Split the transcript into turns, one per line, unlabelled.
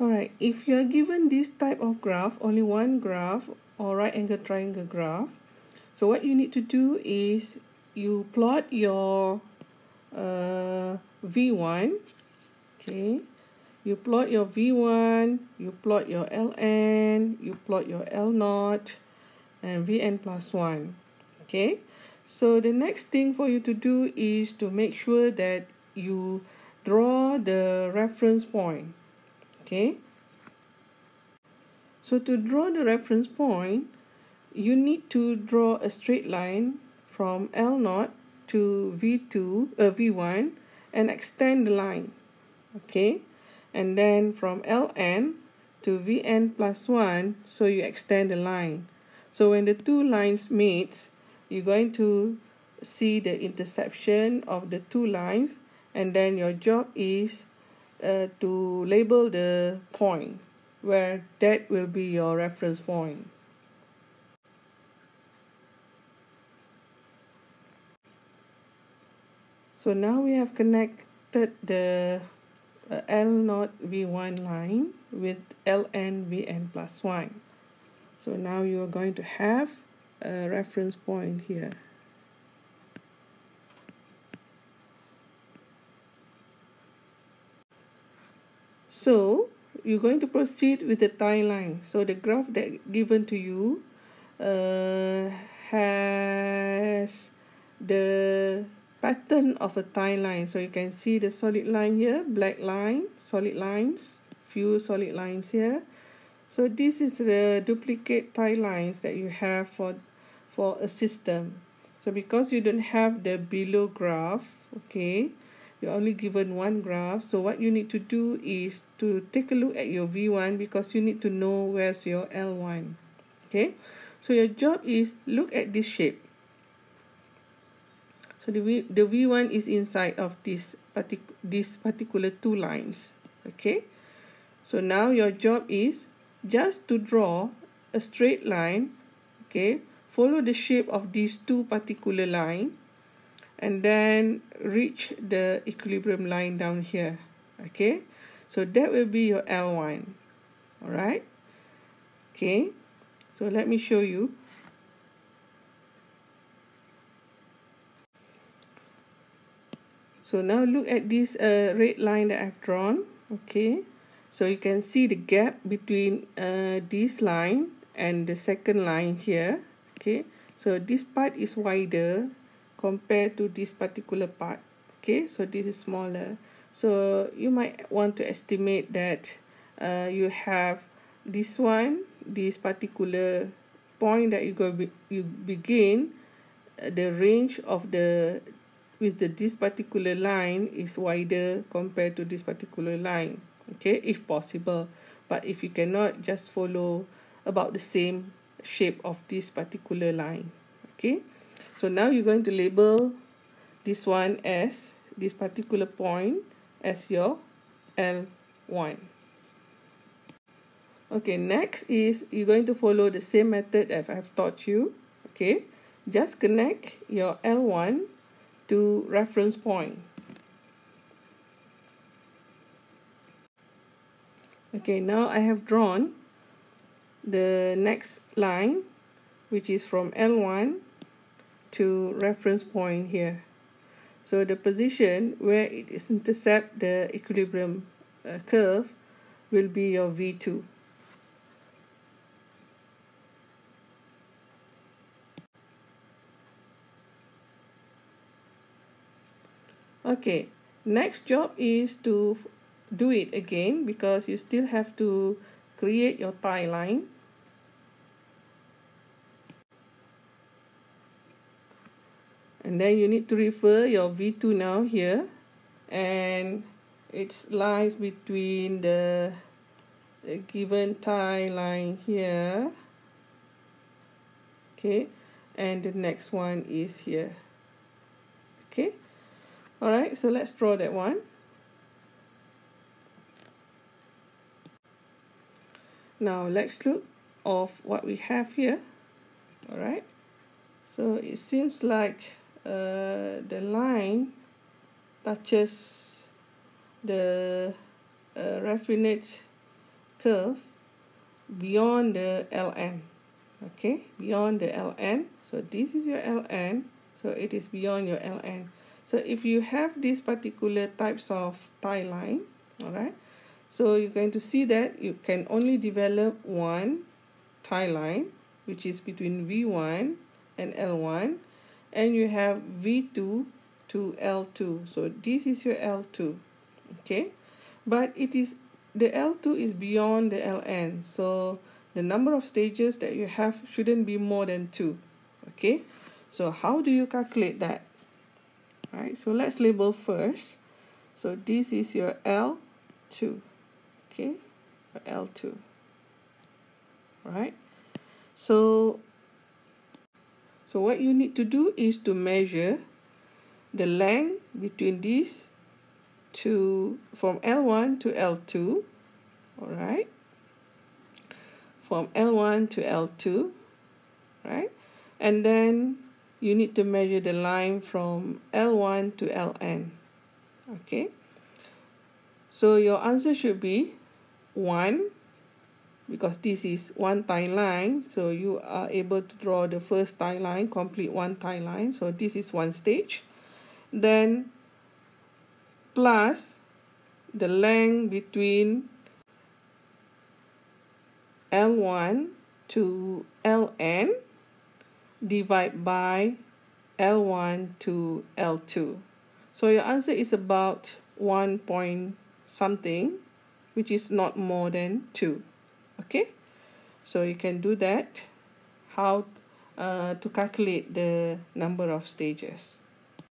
Alright, if you are given this type of graph, only one graph or right angle triangle graph, so what you need to do is you plot your uh, V1, okay, you plot your V1, you plot your Ln, you plot your L0, and Vn plus 1, okay. So the next thing for you to do is to make sure that you draw the reference point okay? So to draw the reference point you need to draw a straight line from L0 to V2 uh, V1 and extend the line okay? And then from Ln to Vn plus 1 so you extend the line. So when the two lines meet you're going to see the intersection of the two lines and then your job is uh, to label the point where that will be your reference point. So now we have connected the uh, L0 V1 line with Ln Vn plus 1. So now you are going to have a reference point here. So you're going to proceed with the tie line. So the graph that given to you uh, has the pattern of a tie line. So you can see the solid line here, black line, solid lines, few solid lines here. So this is the duplicate tie lines that you have for for a system. So because you don't have the below graph, okay, you're only given one graph. So what you need to do is to take a look at your v1 because you need to know where's your l1 okay? So your job is look at this shape. So the, v, the v1 is inside of this partic this particular two lines. Okay? So now your job is just to draw a straight line okay? Follow the shape of these two particular line and then reach the equilibrium line down here okay? So that will be your L1 all right okay so let me show you. So now look at this uh, red line that I've drawn okay? So you can see the gap between uh, this line and the second line here okay? So this part is wider compared to this particular part. Okay so this is smaller. So you might want to estimate that uh, you have this one this particular point that you go be, you begin uh, the range of the with the this particular line is wider compared to this particular line. Okay if possible. But if you cannot just follow about the same shape of this particular line. Okay so now you're going to label this one as this particular point as your L1. Okay, next is you're going to follow the same method that I've taught you. Okay, just connect your L1 to reference point. Okay, now I have drawn the next line, which is from L1 to reference point here. So the position where it is intercept the equilibrium uh, curve will be your V2. Okay, next job is to do it again because you still have to create your tie line. And then you need to refer your V2 now here. And it lies between the, the given tie line here. Okay. And the next one is here. Okay. All right so let's draw that one. Now let's look of what we have here. All right so it seems like uh, the line touches the uh, raffinate curve beyond the ln okay? Beyond the ln so this is your ln so it is beyond your ln so if you have these particular types of tie line all right so you're going to see that you can only develop one tie line which is between v1 and l1 and you have v2 to l2 so this is your l2 okay? But it is the l2 is beyond the ln. So the number of stages that you have shouldn't be more than two okay? So how do you calculate that? All right so let's label first. So this is your L2 okay? L2 right so so what you need to do is to measure the length between these two from L1 to L2 all right from L1 to L2 right? And then you need to measure the line from L1 to Ln okay? So your answer should be 1 because this is one tie line so you are able to draw the first tie line complete one tie line so this is one stage then plus the length between L1 to Ln divide by L1 to L2. So your answer is about 1 point something, which is not more than 2. Okay, so you can do that, how uh, to calculate the number of stages.